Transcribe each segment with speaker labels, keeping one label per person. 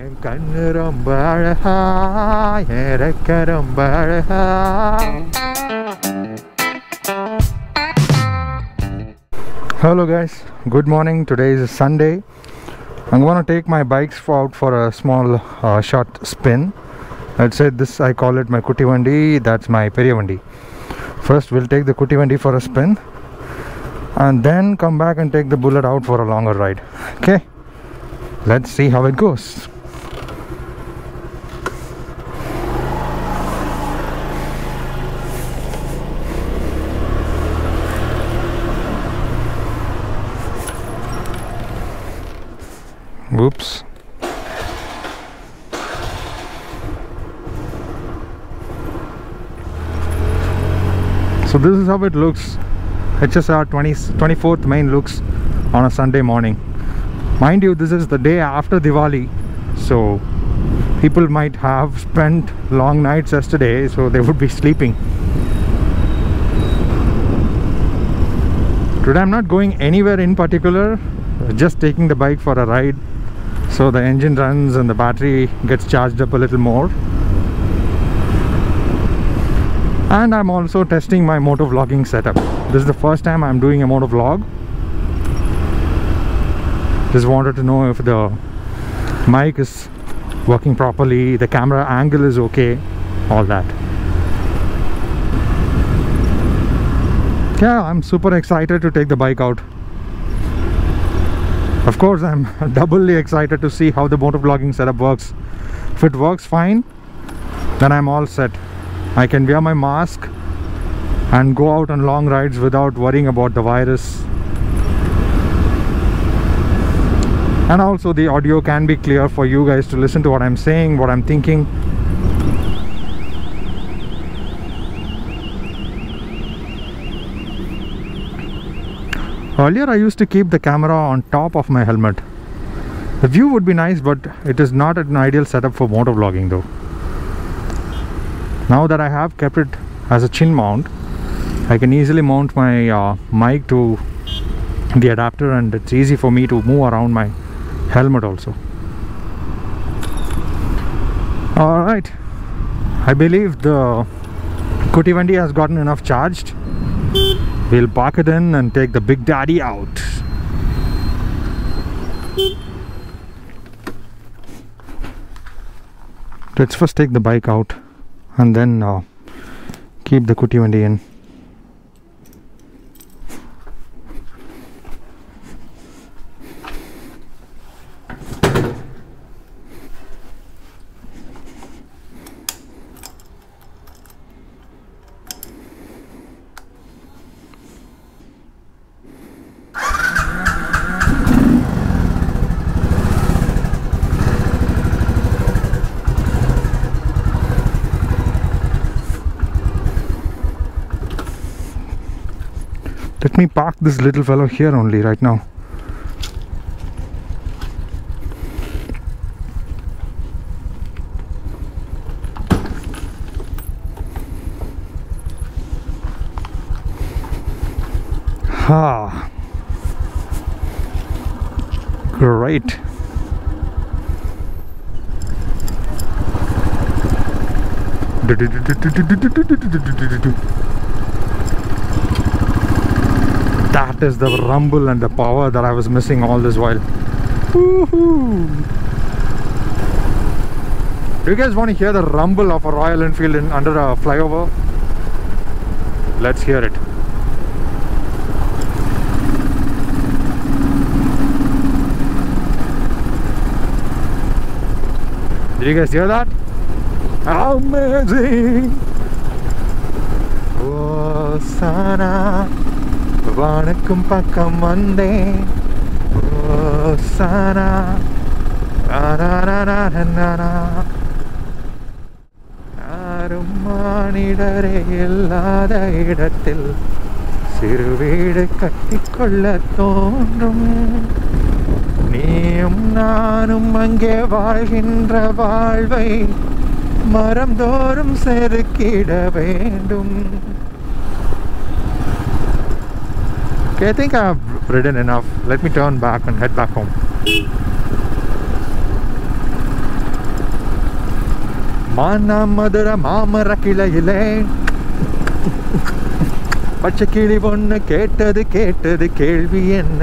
Speaker 1: என் கண்ணு ரொம்ப அழகா என் ரெக்க ரொம்ப அழகா Hello guys, good morning. Today is Sunday. I'm gonna take my bikes for, out for a small uh, short spin. I'd say this I call it my Kutivandi, that's my Periyavandi. First we'll take the Kutivandi for a spin and then come back and take the bullet out for a longer ride. Okay? Let's see how it goes. Whoops. So this is how it looks. HSR 20, 24th main looks on a Sunday morning. Mind you, this is the day after Diwali, so people might have spent long nights yesterday, so they would be sleeping. Today I'm not going anywhere in particular, just taking the bike for a ride so the engine runs and the battery gets charged up a little more. And I'm also testing my moto vlogging setup. This is the first time I'm doing a moto vlog just wanted to know if the mic is working properly the camera angle is okay all that. Yeah I'm super excited to take the bike out of course I'm doubly excited to see how the moto vlogging setup works. If it works fine then I'm all set. I can wear my mask and go out on long rides without worrying about the virus. And also the audio can be clear for you guys to listen to what I'm saying what I'm thinking Earlier I used to keep the camera on top of my helmet. The view would be nice but it is not an ideal setup for moto vlogging though. Now that I have kept it as a chin mount, I can easily mount my uh, mic to the adapter and it's easy for me to move around my helmet also. Alright, I believe the Kutivandi has gotten enough charged. We'll park it in and take the big daddy out. Let's first take the bike out and then uh, keep the Kutivandi in. Let me park this little fellow here only right now. Ha. Great. That is the rumble and the power that I was missing all this while. Do you guys want to hear the rumble of a Royal Enfield in, under a flyover? Let's hear it. Did you guys hear that? Amazing! Oh, Sana. வணக்கம் பக்கம் வந்தேன். சானா யாரும் மானிடரே இல்லாத இடத்தில் சிறு வீடு கட்டிக்கொள்ள தோன்றும். நீயும் நானும் அங்கே வாழ்கின்ற வாழ்வை மரம் தோறும் செருக்கிட வேண்டும். Okay, I think I've ridden enough. Let me turn back and head back home. மான மதுர மாமர கிளையிலே பச்சை கிளி பொண்ணு கேட்டது கேட்டது கேள்வி என்ன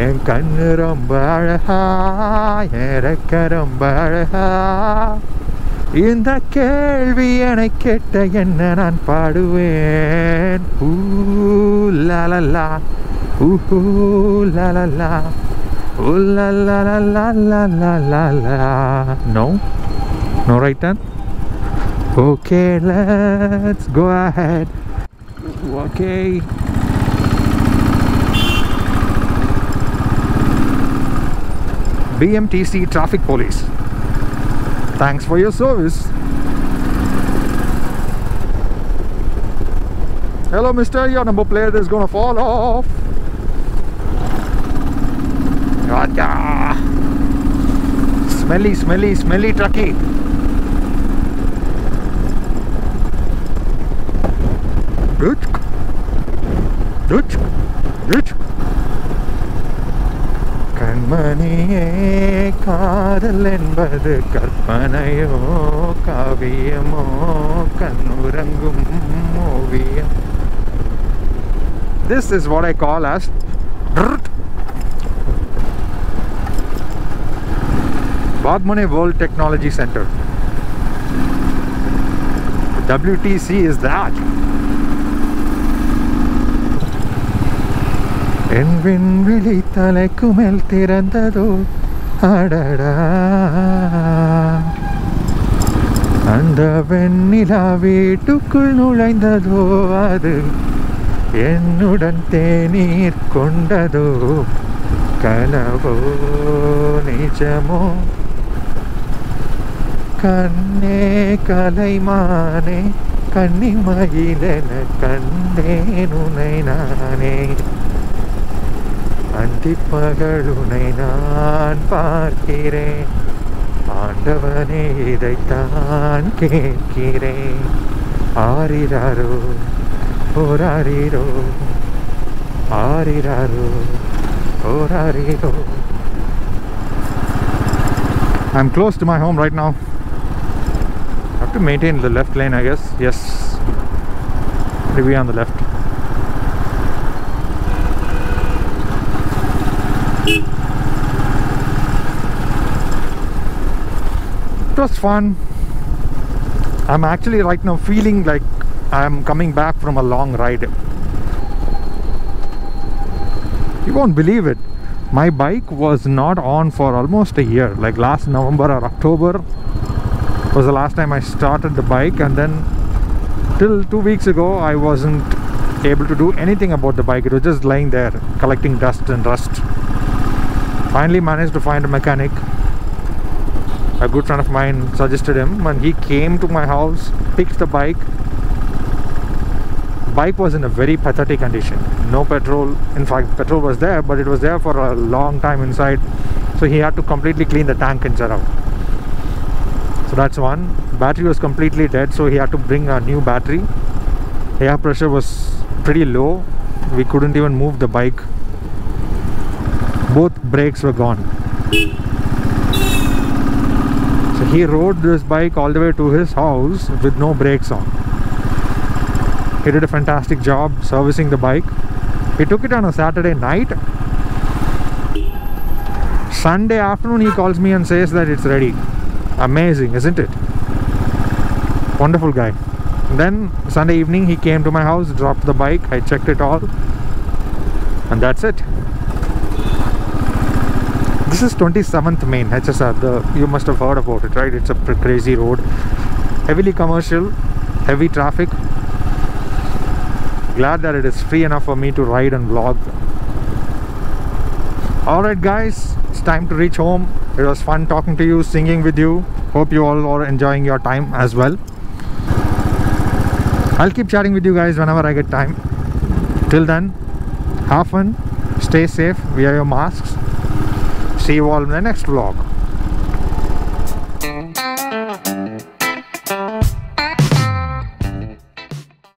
Speaker 1: என் கண்ணு ரொம்ப அழகா என் ரெக்க ரொம்ப அழகா இந்த கேள்வி என கேட்ட என்ன நான் பாடுவேன் ஊ லலலா ஊஹூ லலலா ஊ லலலா no no right turn okay let's go ahead okay BMTC traffic police Thanks for your service. Hello, mister. Your number plate is gonna fall off. Gotcha. Smelly, smelly, smelly trucky. Rutsch. Rutsch. Rutsch. கண்மணியே காதல் என்பது கற்பனையோ காவியமோ கண்ணுறங்கும் ஓவியம் This is what I call as Bagmane World Technology Center. WTC is that. என் விண்வெளி தலைக்கு மேல் திறந்ததோ? அடடா. அந்த வெண்ணிலா வீட்டுக்குள் நுழைந்ததோ? அது என்னுடன் தேநீர் கொண்டதோ? கனவோ நிஜமோ? கண்ணே கலைமானே கண்ணிமயிலென கண்டேன் உனை நானே. அந்திப்பகலுனை நான் பார்க்கிறேன் ஆண்டவனே இதைத்தான் கேட்கிறேன் ஆரிராரோ ஓராரிரோ ஆரிராரோ ஓராரிரோ I'm close to my home right now. I have to maintain the left lane, I guess. Yes. Maybe on the left. Was fun. I'm actually right now feeling like I'm coming back from a long ride. You won't believe it. My bike was not on for almost a year. Like last November or October was the last time I started the bike, and then till two weeks ago, I wasn't able to do anything about the bike. It was just lying there collecting dust and rust. Finally, managed to find a mechanic. A good friend of mine suggested him, and he came to my house, picked the bike. Bike was in a very pathetic condition. No petrol. In fact, petrol was there, but it was there for a long time inside. So he had to completely clean the tank and inside out. So that's one. Battery was completely dead, so he had to bring a new battery. Air pressure was pretty low. We couldn't even move the bike. Both brakes were gone. So he rode this bike all the way to his house with no brakes on. He did a fantastic job servicing the bike. He took it on a Saturday night. Sunday afternoon, he calls me and says that it's ready. Amazing, isn't it? Wonderful guy. Then Sunday evening, he came to my house, dropped the bike. I checked it all, and that's it. This is 27th Main HSR. The you must have heard about it, right? It's a crazy road, heavily commercial, heavy traffic. Glad that it is free enough for me to ride and vlog. Alright, guys, it's time to reach home. It was fun talking to you, singing with you. Hope you all are enjoying your time as well. I'll keep chatting with you guys whenever I get time. Till then, have fun, stay safe, wear your masks. See you all in the next vlog.